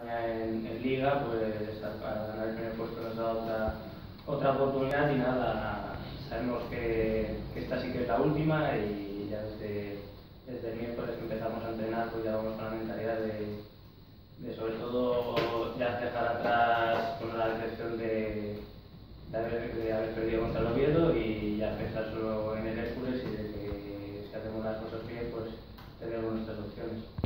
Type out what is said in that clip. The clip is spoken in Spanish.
España en, Liga, pues para ganar el primer puesto nos da otra, otra oportunidad y nada, sabemos que, esta sí que es la última y ya desde, desde el miércoles que empezamos a entrenar pues ya vamos con la mentalidad de, sobre todo ya dejar atrás con la decepción de, de, haber, de haber perdido contra el Oviedo y ya pensar solo en el Hércules y de que si hacemos las cosas bien pues tenemos nuestras opciones.